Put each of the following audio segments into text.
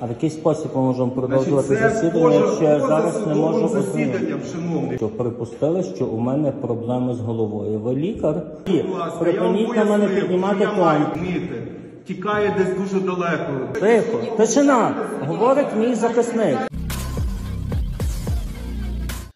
А в який спосіб ми можемо Значить, продовжувати це засідання, поза, якщо я зараз не судовим можу ознайомитися? засіданням, шановний. Що припустили, що у мене проблеми з головою. Ви лікар? І Будь ласка, я вам припиніть на мене пояснив, піднімати що я маю тон. вміти. Тікає десь дуже далеко. Тихо, тишина, говорить мій захисник.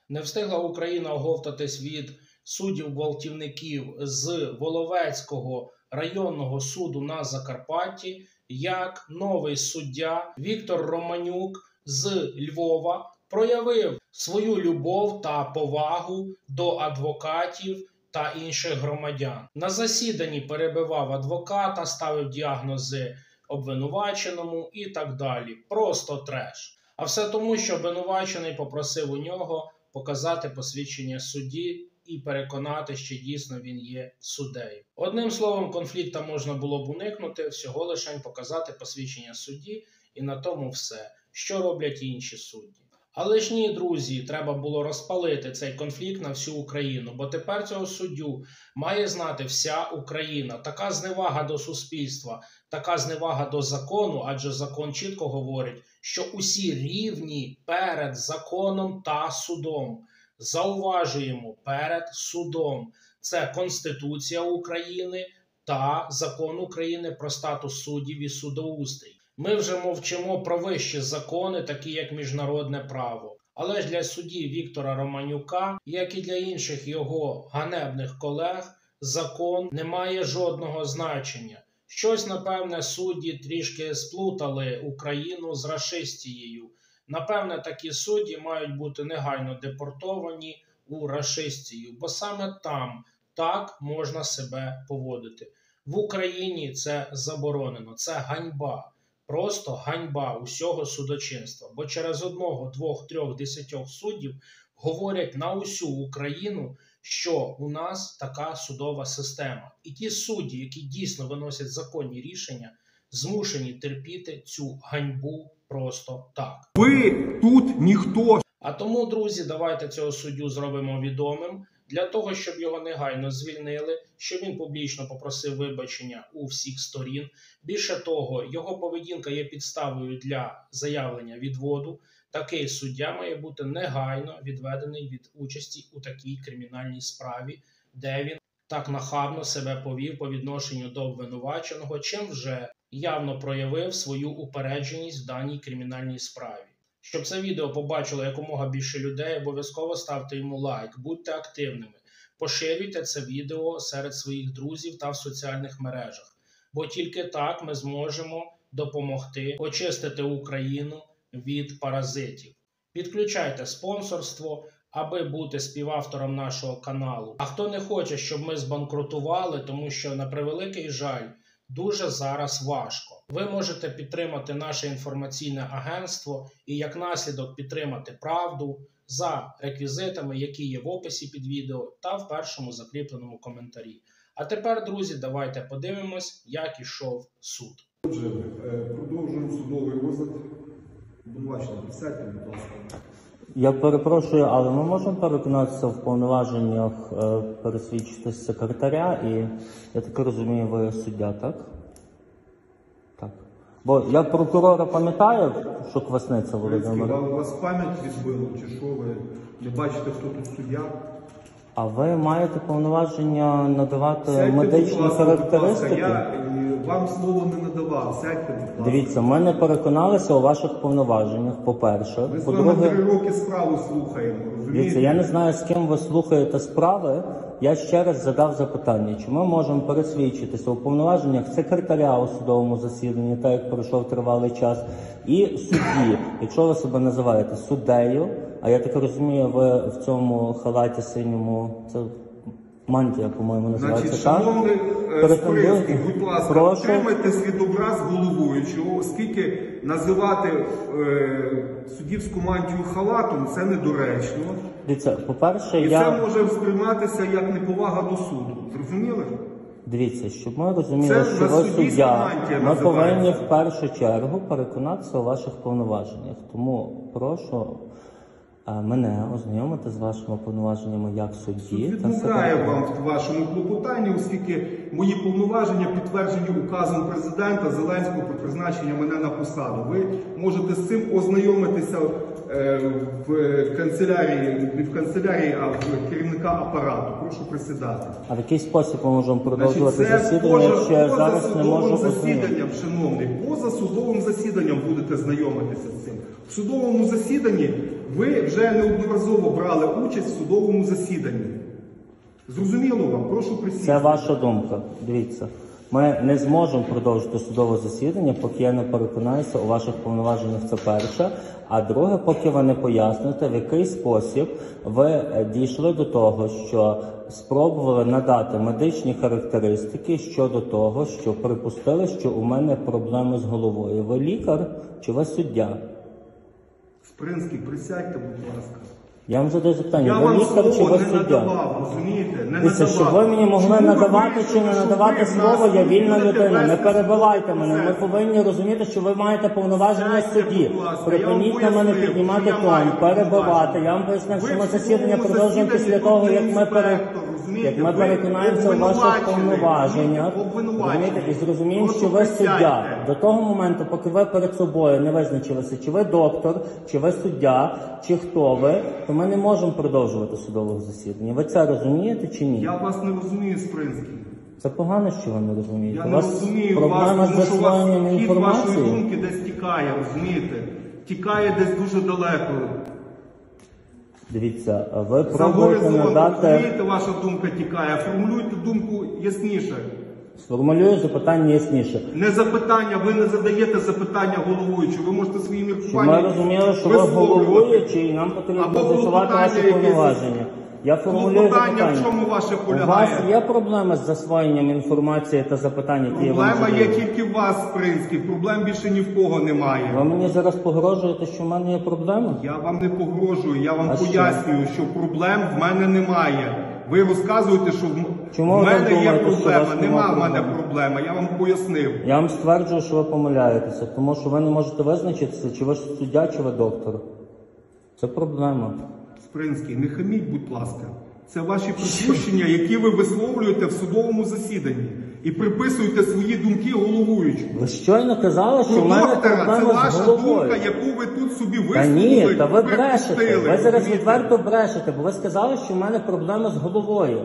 Не встигла Україна оговтатись від суддів-гвалтівників з Воловецького районного суду на Закарпатті, як новий суддя Віктор Романюк з Львова проявив свою любов та повагу до адвокатів та інших громадян. На засіданні перебивав адвоката, ставив діагнози обвинуваченому і так далі. Просто треш. А все тому, що обвинувачений попросив у нього показати посвідчення судді і переконати, що дійсно він є суддею. Одним словом, конфлікта можна було б уникнути, всього лише показати посвідчення судді, і на тому все, що роблять інші судді. Але ж ні, друзі, треба було розпалити цей конфлікт на всю Україну, бо тепер цього суддю має знати вся Україна. Така зневага до суспільства, така зневага до закону, адже закон чітко говорить, що усі рівні перед законом та судом. Зауважуємо перед судом. Це Конституція України та закон України про статус суддів і судоустрій. Ми вже мовчимо про вищі закони, такі як міжнародне право. Але ж для судді Віктора Романюка, як і для інших його ганебних колег, закон не має жодного значення. Щось, напевне, судді трішки сплутали Україну з рашистією. Напевне, такі судді мають бути негайно депортовані у рашистію, бо саме там так можна себе поводити. В Україні це заборонено, це ганьба. Просто ганьба усього судочинства. Бо через одного, двох, трьох, десятьох суддів говорять на усю Україну, що у нас така судова система. І ті судді, які дійсно виносять законні рішення, змушені терпіти цю ганьбу просто так. Ви тут ніхто. А тому, друзі, давайте цього суддю зробимо відомим для того, щоб його негайно звільнили, щоб він публічно попросив вибачення у всіх сторін. Більше того, його поведінка є підставою для заявлення відводу. Такий суддя має бути негайно відведений від участі у такій кримінальній справі, де він так нахабно себе повів по відношенню до обвинуваченого, чим вже явно проявив свою упередженість в даній кримінальній справі. Щоб це відео побачило якомога більше людей, обов'язково ставте йому лайк, будьте активними, поширюйте це відео серед своїх друзів та в соціальних мережах, бо тільки так ми зможемо допомогти очистити Україну від паразитів. Підключайте спонсорство, аби бути співавтором нашого каналу. А хто не хоче, щоб ми збанкрутували, тому що на превеликий жаль. Дуже зараз важко. Ви можете підтримати наше інформаційне агентство і як наслідок підтримати правду за реквізитами, які є в описі під відео та в першому закріпленому коментарі. А тепер, друзі, давайте подивимось, як ішов суд. Отже, е, продовжуємо судовий розгляд. Обвинувачення, присядьте, будь ласка. Я перепрошую, але ми можемо переконатися в повноваженнях е, пересвідчитись секретаря і я так розумію, ви суддя, так? Так. Бо я прокурора пам'ятаю, що Квасниця Володимир. У вас пам'ять відбило, чи що ви не бачите, хто тут суддя? А ви маєте повноваження надавати Сядьте, будь медичні ласка, будь ласка, характеристики? Я вам слово не надавав. Сядьте, будь ласка. Дивіться, ми не переконалися у ваших повноваженнях, по-перше. Ми з вами По-друге, три роки справу слухаємо, дивіться, я не знаю, з ким ви слухаєте справи. Я ще раз задав запитання, чи ми можемо пересвідчитися у повноваженнях секретаря у судовому засіданні, так як пройшов тривалий час, і судді, якщо ви себе називаєте суддею, а я так розумію, ви в цьому халаті синьому, це мантія, по-моєму, називається Значить, так? шановний е, будь ласка, Прошу. отримайте від образ головуючого, оскільки називати е, суддівську мантію халатом це недоречно. Дивіться, по-перше, І я це може сприйматися як неповага до суду. Зрозуміли? Дивіться, щоб ми розуміли, Це що ви суддя, мантія ми називається. повинні в першу чергу переконатися у ваших повноваженнях. Тому прошу мене ознайомити з вашими повноваженнями як судді Суд відмовляє вам в вашому клопотанні, оскільки мої повноваження підтверджені указом президента Зеленського про призначення мене на посаду. Ви можете з цим ознайомитися е, в канцелярії, не в канцелярії, а в керівника апарату. Прошу присідати. А в який спосіб ми можемо продовжувати Значить, це засідання, поза, якщо я поза зараз не судовим можу засіданням, шановний, поза судовим засіданням будете знайомитися з цим. В судовому засіданні ви вже неодноразово брали участь в судовому засіданні. Зрозуміло вам? Прошу присісти. Це ваша думка. Дивіться. Ми не зможемо продовжити судове засідання, поки я не переконаюся у ваших повноваженнях. Це перше. А друге, поки ви не поясните, в який спосіб ви дійшли до того, що спробували надати медичні характеристики щодо того, що припустили, що у мене проблеми з головою. Ви лікар чи ви суддя? Спринський, присядьте, будь ласка. Я вам задаю запитання, Я ви вам лікар чи слово ви не суддя? надавав, розумієте? Не Дивіться, щоб ви мені могли Чому ви надавати чи вирішили, не що надавати ви слово, нас я вільна будете людина. Не вести перебивайте мене. Ми процес? повинні розуміти, що ви маєте повноваження Сядьте, судді. будь ласка, я вам Припиніть на мене пояснив, піднімати що я тон, перебивати. Я вам пояснив, що ми засідання продовжуємо після того, як ми пере... як ми переконаємося у ваших повноваженнях. Розумієте? І зрозуміємо, що ви суддя. До того моменту, поки ви перед собою не визначилися, чи ви доктор, чи ви суддя, чи хто ви, то ми не можемо продовжувати судове засідання. Ви це розумієте чи ні? Я вас не розумію, Спринський. Це погано, що ви не розумієте. Я У не вас розумію проблема вас, з тому що у вас засвоєнням хід вашої інформації. думки десь тікає, розумієте? Тікає десь дуже далеко. Дивіться, ви пробуєте надати. розумієте, ваша думка тікає. Формулюйте думку ясніше. Сформулюю запитання ясніше. Не запитання, ви не задаєте запитання головуючу. Ви можете свої Щоб міркування ми розуміли, що ви висловлювати. головуючий, і нам потрібно Або з'ясувати питання, ваші повноваження. Я формулюю Клопотання в запитання. чому ваше У вас є проблеми з засвоєнням інформації та запитань, які я вам Проблема є тільки в вас, Спринський. Проблем більше ні в кого немає. Ви мені зараз погрожуєте, що в мене є проблеми? Я вам не погрожую, я вам А що? пояснюю, що проблем в мене немає. Ви розказуєте, що в, Чому в ви мене є думаєте, що у проблема. вас Нема нема в мене проблем? проблеми. Я вам пояснив. Я вам стверджую, що ви помиляєтеся, тому що ви не можете визначитися, чи ви суддя, чи ви доктор. Це проблема. Спринський, не хаміть, будь ласка. Це ваші припущення, які ви висловлюєте в судовому засіданні і приписуєте свої думки головуючому. Ви щойно казали, що в мене доктора це проблеми з ваша головою. думка, яку ви тут собі Та висловили. ні, та ви брешете. припустили, Ви зараз розумієте? відверто брешете, бо ви сказали, що в мене проблеми з головою.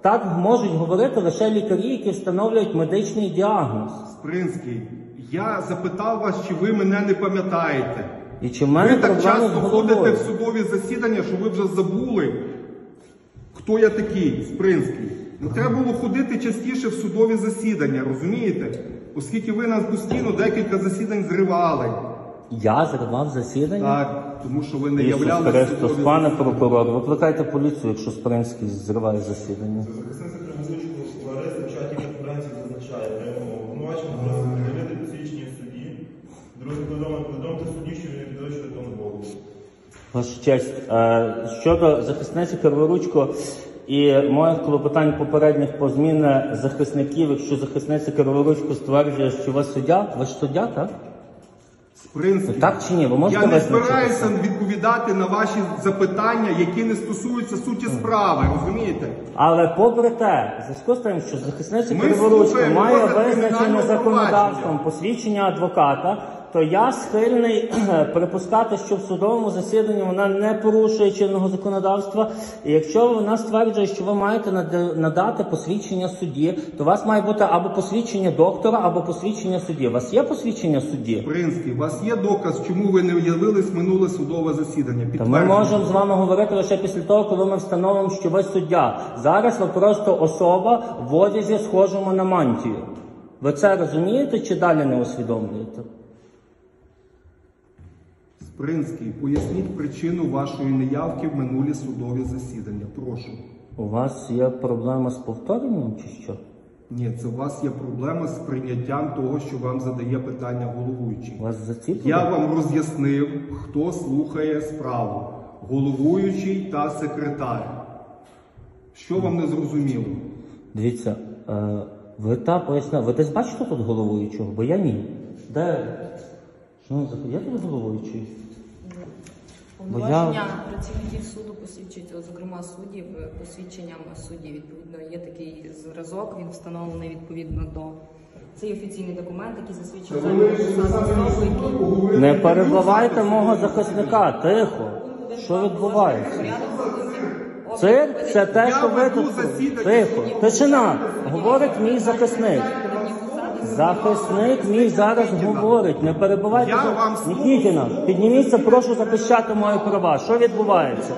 Так можуть говорити лише лікарі, які встановлюють медичний діагноз. Спринський, я запитав вас, чи ви мене не пам'ятаєте. І чи в Ви так часто ходите в судові засідання, що ви вже забули, хто я такий, Спринський. Не треба було ходити частіше в судові засідання, розумієте? Оскільки ви нас постійно декілька засідань зривали. Я зривав засідання? Так, тому що ви не Ісус являли Христос, судові пане прокурор, викликайте поліцію, якщо Спринський зриває засідання. Захисниця Кримзвичку Лариса в чаті конференції зазначає, прямо обвинувачення просить перевірити посвідчення судді. Друге повідомлення повідомте судді, що він не підвищує тон голову. Ваша честь, е, щодо захисниці Криворучко і моїх клопотань попередніх по зміни захисників, якщо захисниця Криворучко стверджує, що ви суддя, ви ж суддя, так? Спринський. Так чи ні? Ви можете Я не визначитися? збираюся відповідати на ваші запитання, які не стосуються суті справи, розумієте? Але попри те, в зв'язку з тим, що захисниця Ми Криворучко слухаємо має розгляд визначене кримінального законодавством посвідчення адвоката, то я схильний припускати, що в судовому засіданні вона не порушує чинного законодавства. І якщо вона стверджує, що ви маєте надати посвідчення судді, то у вас має бути або посвідчення доктора, або посвідчення судді. У вас є посвідчення судді? Спринський, у вас є доказ, чому ви не явились минуле судове засідання? Та ми можемо з вами говорити лише після того, коли ми встановимо, що ви суддя. Зараз ви просто особа в одязі, схожому на мантію. Ви це розумієте чи далі не усвідомлюєте? Спринський, поясніть причину вашої неявки в минулі судові засідання. Прошу. У вас є проблема з повторенням чи що? Ні, це у вас є проблема з прийняттям того, що вам задає питання головуючий. Вас заціпили? Я вам роз'яснив, хто слухає справу. Головуючий та секретар. Що вам не зрозуміло? Дивіться, е, ви та поясня, ви десь бачите тут головуючого, бо я ні. Де? Що за- є тут головуючий? Повноваження працівників суду посвідчують, зокрема суддів, посвідченням суддів. Відповідно, є такий зразок, він встановлений відповідно до. Це офіційний документ, який засвідчує посаду Не перебивайте мого захисника, тихо. Що відбувається? Цирк це те, що ви тут. Тихо. Тишина. Говорить мій захисник. Захисник мій зараз говорить. Не перебивайте. Я за- вам Нікітіна, підніміться, прошу захищати мої права. Що відбувається?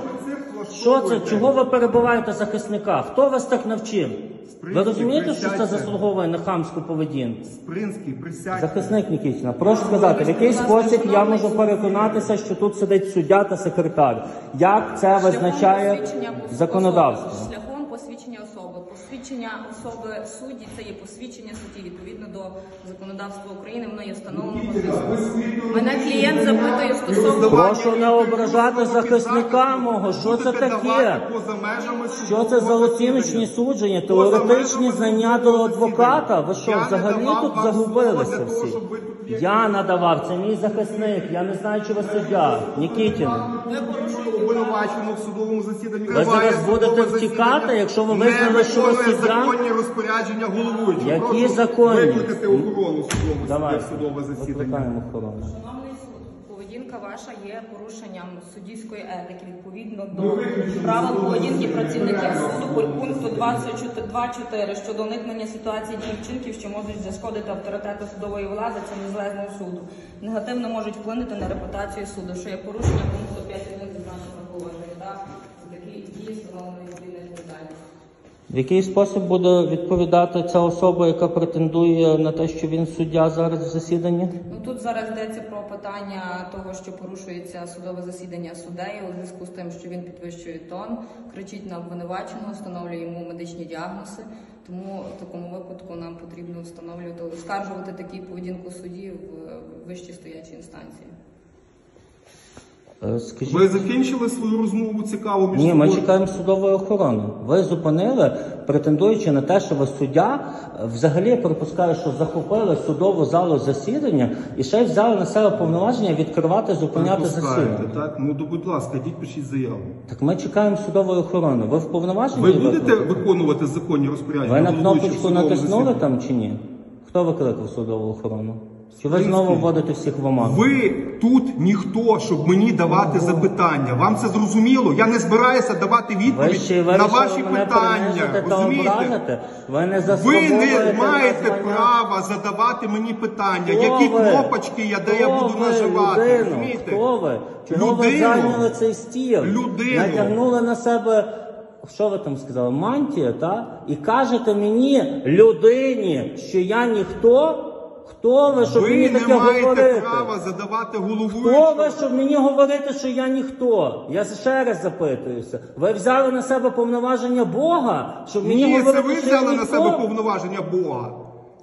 Що це? Чого ви перебиваєте захисника? Хто вас так навчив? Ви розумієте, що це заслуговує на хамську поведінку? Спринський, присядьте. Захисник Нікітіна, прошу сказати, в який спосіб я можу переконатися, що тут сидить суддя та секретар? Як це визначає законодавство? Посвідчення особи. Судді це є посвідчення судді відповідно до законодавства України. Воно є встановлено. Мене клієнт запитує стосовно Прошу не ображати захисника мого. Що це таке? Що це за оціночні судження, теоретичні знання до адвоката? Ви що, взагалі тут загубилися всі? Я надавав, це мій захисник. Я не знаю, чи ви суддя. Нікітін. обвинувачено в судовому засіданні. Ви зараз будете втікати, якщо ви визнали, що ви суддя? законні розпорядження головуючого. Які Прошу законні? Викликати охорону судовому Давай, судове засідання. викликаємо охорону. Поведінка ваша є порушенням суддівської етики відповідно Ну, до правил поведінки працівників суду пункту 22.4 щодо уникнення ситуації дій вчинків, що можуть зашкодити авторитету судової влади та незалежного суду. Негативно можуть вплинути на репутацію суду, що є порушення пункту 5.1 зазначеного положення. Так, за такі дії встановлено відповідна відповідальність. В який спосіб буде відповідати ця особа, яка претендує на те, що він суддя зараз в засіданні? Ну тут зараз йдеться про питання того, що порушується судове засідання суддею у зв'язку з тим, що він підвищує тон, кричить на обвинуваченого, встановлює йому медичні діагнози. Тому в такому випадку нам потрібно встановлювати, оскаржувати таку поведінку судді в вищій стоячій інстанції. Е, Скажіть, Ви закінчили свою розмову цікаву між ні, ми чекаємо судової охорони. Ви зупинили, претендуючи на те, що ви суддя, е, взагалі я припускаю, що захопили судову залу засідання і ще й взяли на себе повноваження відкривати, зупиняти засідання. так? Ну, то, будь ласка, йдіть пишіть заяву. Так ми чекаємо судової охорони. Ви вповноважені? Ви будете викликати? виконувати законні розпорядження? Ви на головуючого кнопочку в натиснули засіданні? там чи ні? Хто викликав судову охорону? Чи ви знову вводите всіх в оману? Ви тут ніхто, щоб мені давати запитання. Вам це зрозуміло? Я не збираюся давати Ви відповідь ще й на вирішили ваші мене питання. та Розумієте? образити? Ви не Ви заслуговуєте не на маєте звання. права задавати мені питання, Хто які ви? кнопочки я де я Хто буду ви, наживати. людину? Розумієте? Хто ви? Чого ви Людину. зайняли цей стіл? Людину. Натягнули на себе, що ви там сказали, мантія, та? І кажете мені, людині, що я ніхто? Хто ви, щоб Ви мені не таке маєте говорити? права задавати Хто ви, щоб мені говорити, що я ніхто? Я ще раз запитуюся. Ви взяли на себе повноваження Бога, щоб мені Ні, це говорити, ви що я взяли на ніхто? себе повноваження Бога.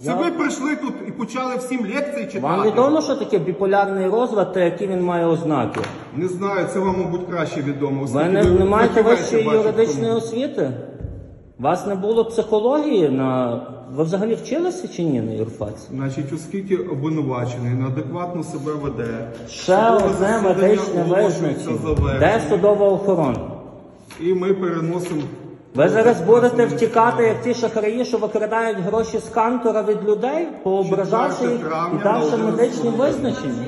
Це Я- ви прийшли тут і почали всім лекції читати. Вам відомо, що таке біполярний розлад та які він має ознаки? Не знаю, це вам, мабуть, краще відомо. Ви оскільки не, не маєте фахівець, вищої бачу, в юридичної тому. освіти? Вас не було психології на. Ви взагалі вчилися чи ні на юрфаці? Значить, оскільки обвинувачений неадекватно себе веде, Ще судове одне засідання медичне оголошується визначення. завершеним. Де судова охорона? І ми переносимо. Ви зараз будете втікати, як ті шахраї, що викрадають гроші з кантора від людей, поображавши 4 їх травня і давши медичні 11 визначення.